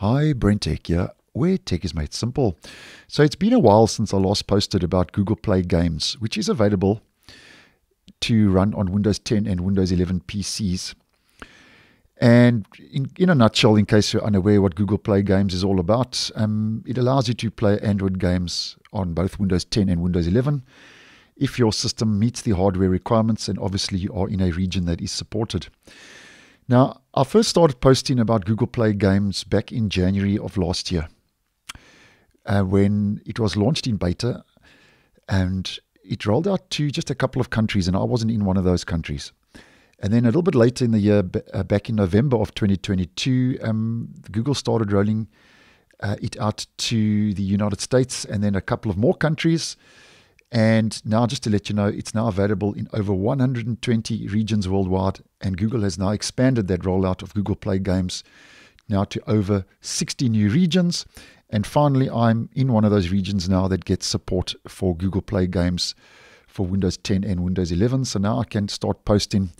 Hi, BrenTech here, where tech is made simple. So it's been a while since I last posted about Google Play Games, which is available to run on Windows 10 and Windows 11 PCs. And in, in a nutshell, in case you're unaware what Google Play Games is all about, um, it allows you to play Android games on both Windows 10 and Windows 11 if your system meets the hardware requirements and obviously you are in a region that is supported. Now, I first started posting about Google Play games back in January of last year uh, when it was launched in beta and it rolled out to just a couple of countries, and I wasn't in one of those countries. And then a little bit later in the year, uh, back in November of 2022, um, Google started rolling uh, it out to the United States and then a couple of more countries. And now, just to let you know, it's now available in over 120 regions worldwide. And Google has now expanded that rollout of Google Play games now to over 60 new regions. And finally, I'm in one of those regions now that gets support for Google Play games for Windows 10 and Windows 11. So now I can start posting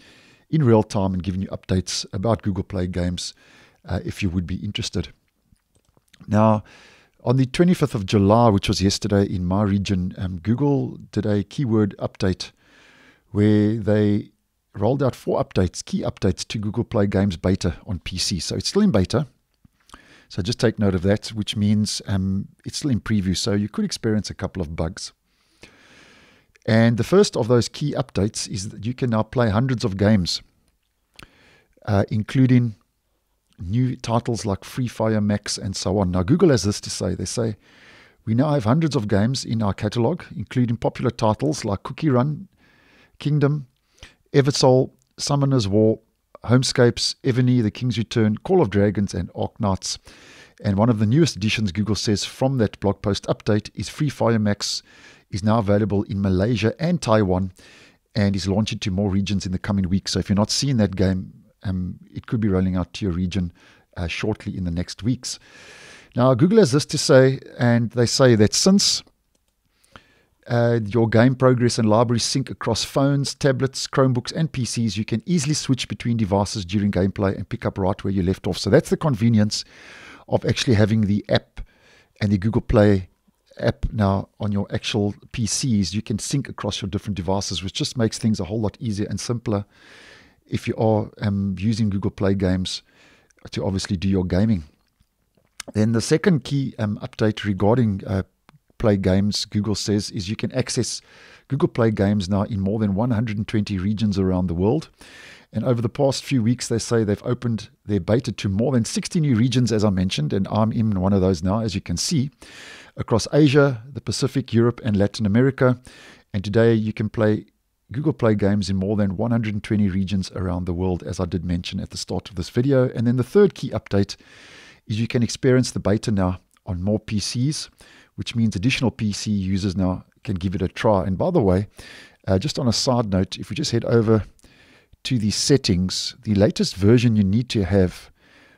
in real time and giving you updates about Google Play games uh, if you would be interested. Now, on the 25th of July, which was yesterday in my region, um, Google did a keyword update where they rolled out four updates, key updates to Google Play Games beta on PC. So it's still in beta. So just take note of that, which means um, it's still in preview. So you could experience a couple of bugs. And the first of those key updates is that you can now play hundreds of games, uh, including new titles like Free Fire Max and so on. Now, Google has this to say. They say, we now have hundreds of games in our catalog, including popular titles like Cookie Run, Kingdom, Eversoul, Summoner's War, Homescapes, Evony, The King's Return, Call of Dragons, and Arknights. And one of the newest additions, Google says, from that blog post update is Free Fire Max is now available in Malaysia and Taiwan and is launching to more regions in the coming weeks. So if you're not seeing that game, um, it could be rolling out to your region uh, shortly in the next weeks. Now, Google has this to say, and they say that since uh, your game progress and library sync across phones, tablets, Chromebooks, and PCs, you can easily switch between devices during gameplay and pick up right where you left off. So that's the convenience of actually having the app and the Google Play app now on your actual PCs. You can sync across your different devices, which just makes things a whole lot easier and simpler if you are um, using Google Play games to obviously do your gaming. Then the second key um, update regarding uh, Play games, Google says, is you can access Google Play games now in more than 120 regions around the world. And over the past few weeks, they say they've opened their beta to more than 60 new regions, as I mentioned, and I'm in one of those now, as you can see, across Asia, the Pacific, Europe, and Latin America. And today you can play Google Play games in more than 120 regions around the world, as I did mention at the start of this video. And then the third key update is you can experience the beta now on more PCs, which means additional PC users now can give it a try. And by the way, uh, just on a side note, if we just head over to the settings, the latest version you need to have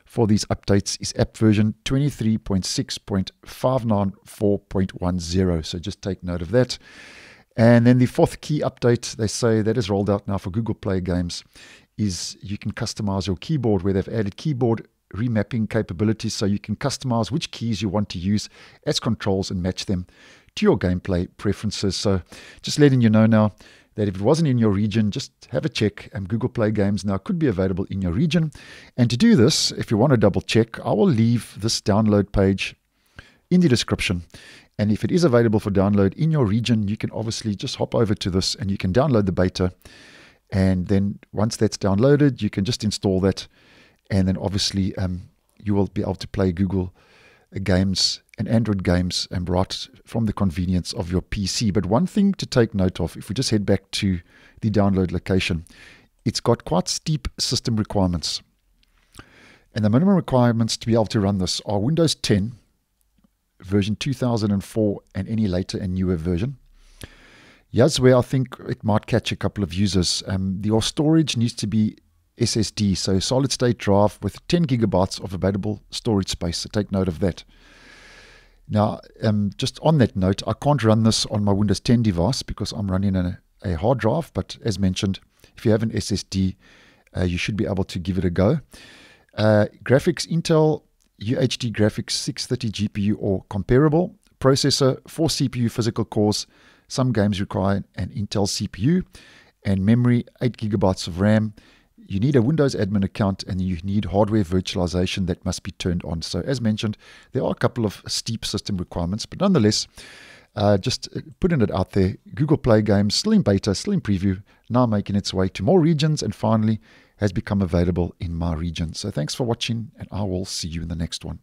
for these updates is app version 23.6.594.10. So just take note of that. And then the fourth key update they say that is rolled out now for Google Play games is you can customize your keyboard where they've added keyboard remapping capabilities so you can customize which keys you want to use as controls and match them to your gameplay preferences. So just letting you know now that if it wasn't in your region, just have a check. And Google Play games now could be available in your region. And to do this, if you want to double check, I will leave this download page in the description. And if it is available for download in your region, you can obviously just hop over to this and you can download the beta. And then once that's downloaded, you can just install that. And then obviously um, you will be able to play Google games and Android games and right from the convenience of your PC. But one thing to take note of, if we just head back to the download location, it's got quite steep system requirements. And the minimum requirements to be able to run this are Windows 10 version 2004 and any later and newer version. Here's where I think it might catch a couple of users. Um, your storage needs to be SSD, so solid state drive with 10 gigabytes of available storage space. So take note of that. Now, um, just on that note, I can't run this on my Windows 10 device because I'm running a, a hard drive. But as mentioned, if you have an SSD, uh, you should be able to give it a go. Uh, graphics Intel UHD graphics 630 GPU or comparable, processor, 4 CPU physical cores. Some games require an Intel CPU and memory, 8 gigabytes of RAM. You need a Windows admin account and you need hardware virtualization that must be turned on. So, as mentioned, there are a couple of steep system requirements, but nonetheless, uh, just uh, putting it out there. Google Play Games, in beta, in preview, now making its way to more regions and finally has become available in my region. So thanks for watching, and I will see you in the next one.